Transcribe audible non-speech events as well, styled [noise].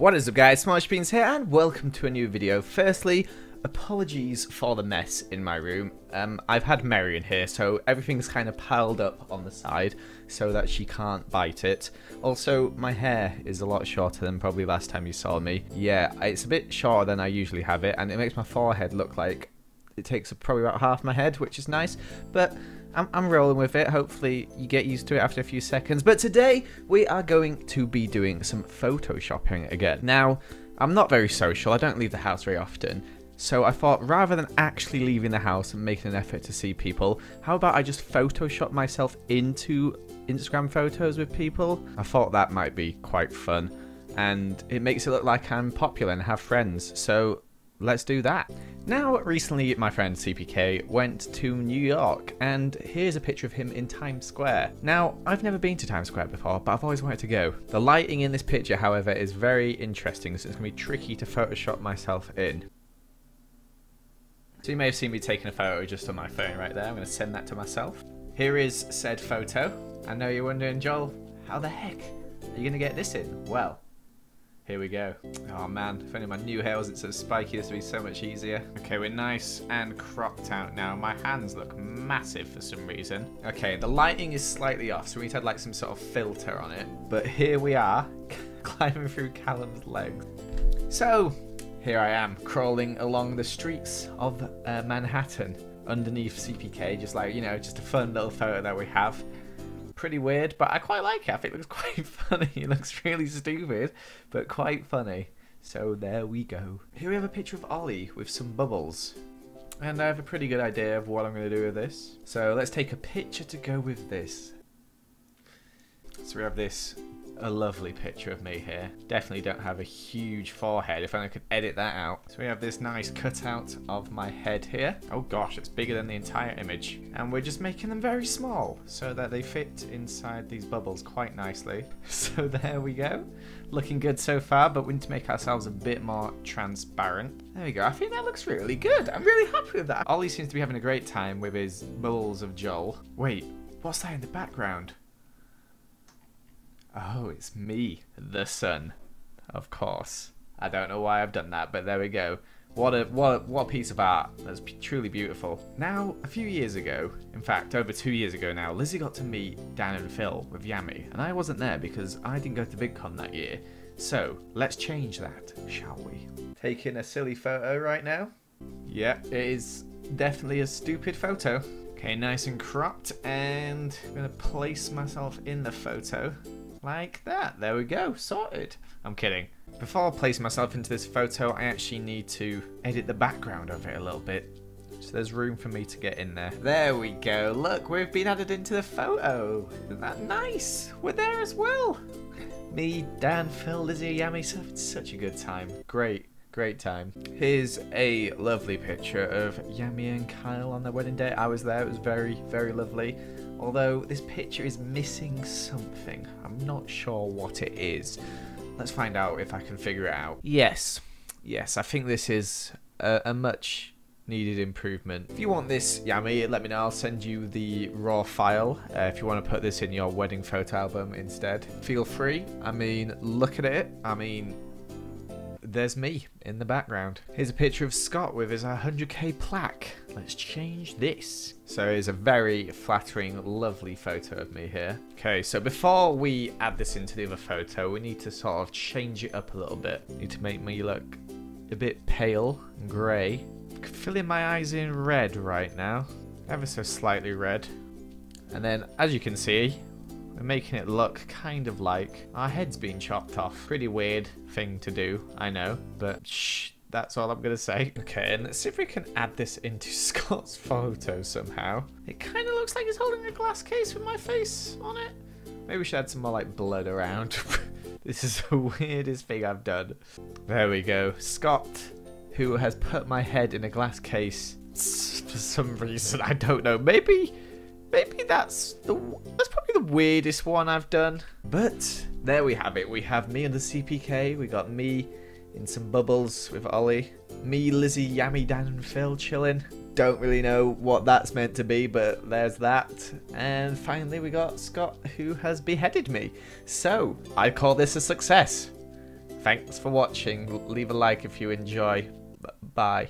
What is up guys, Smallish Beans here and welcome to a new video. Firstly, apologies for the mess in my room. Um, I've had Mary in here so everything's kind of piled up on the side so that she can't bite it. Also, my hair is a lot shorter than probably last time you saw me. Yeah, it's a bit shorter than I usually have it and it makes my forehead look like it takes probably about half my head, which is nice. But I'm, I'm rolling with it. Hopefully you get used to it after a few seconds. But today we are going to be doing some photoshopping again. Now, I'm not very social. I don't leave the house very often. So I thought rather than actually leaving the house and making an effort to see people, how about I just Photoshop myself into Instagram photos with people? I thought that might be quite fun. And it makes it look like I'm popular and have friends. So let's do that. Now, recently my friend CPK went to New York, and here's a picture of him in Times Square. Now, I've never been to Times Square before, but I've always wanted to go. The lighting in this picture, however, is very interesting, so it's going to be tricky to Photoshop myself in. So you may have seen me taking a photo just on my phone right there. I'm going to send that to myself. Here is said photo. I know you're wondering, Joel, how the heck are you going to get this in? Well, here we go. Oh man, if only my new hair wasn't so spiky, this would be so much easier. Okay, we're nice and cropped out now. My hands look massive for some reason. Okay, the lighting is slightly off, so we need to have like some sort of filter on it. But here we are, [laughs] climbing through Callum's legs. So, here I am, crawling along the streets of uh, Manhattan underneath CPK, just like, you know, just a fun little photo that we have pretty weird, but I quite like it. I think it looks [laughs] quite funny. It looks really stupid, but quite funny. So there we go. Here we have a picture of Ollie with some bubbles. And I have a pretty good idea of what I'm going to do with this. So let's take a picture to go with this. So we have this a lovely picture of me here. Definitely don't have a huge forehead, if only I could edit that out. So we have this nice cutout of my head here. Oh gosh, it's bigger than the entire image. And we're just making them very small so that they fit inside these bubbles quite nicely. [laughs] So there we go. Looking good so far, but we need to make ourselves a bit more transparent. There we go. I think that looks really good. I'm really happy with that. Ollie seems to be having a great time with his bubbles of Joel. Wait, what's that in the background? Oh, it's me, the sun. Of course. I don't know why I've done that, but there we go. What a what a, what a piece of art. That's truly beautiful. Now, a few years ago, in fact, over two years ago now, Lizzie got to meet Dan and Phil with Yammy, and I wasn't there because I didn't go to VidCon that year. So, let's change that, shall we? Taking a silly photo right now. Yeah, it is definitely a stupid photo. Okay, nice and cropped, and I'm gonna place myself in the photo. Like that. There we go. Sorted. I'm kidding. Before I place myself into this photo, I actually need to edit the background of it a little bit. So there's room for me to get in there. There we go. Look, we've been added into the photo. Isn't that nice? We're there as well. [laughs] Me, Dan, Phil, Lizzie, Yammy, such a good time. Great. Great time. Here's a lovely picture of Yammy and Kyle on their wedding day. I was there. It was very, very lovely. Although this picture is missing something. I'm not sure what it is. Let's find out if I can figure it out. Yes, yes, I think this is a, a much needed improvement. If you want this Yammy, let me know. I'll send you the raw file uh, if you want to put this in your wedding photo album instead. Feel free. I mean, look at it. I mean, there's me in the background. Here's a picture of Scott with his uh, 100k plaque. Let's change this. So it's a very flattering, lovely photo of me here. Okay, so before we add this into the other photo, we need to sort of change it up a little bit. Need to make me look a bit pale and grey. Filling my eyes in red right now. Ever so slightly red. And then, as you can see, we're making it look kind of like our head's been chopped off. Pretty weird thing to do, I know, but shh, that's all I'm going to say. Okay, and let's see if we can add this into [laughs] Scott's photo somehow. It kind of looks like he's holding a glass case with my face on it. Maybe we should add some more like blood around. [laughs] this is the weirdest thing I've done. There we go. Scott, who has put my head in a glass case for some reason. I don't know. Maybe maybe that's the that's probably the weirdest one I've done. But there we have it. We have me and the CPK. We got me in some bubbles with Ollie. Me, Lizzie, Yammy, Dan, and Phil chilling. Don't really know what that's meant to be, but there's that. And finally, we got Scott, who has beheaded me. So I call this a success. Thanks for watching. Leave a like if you enjoy. B- bye.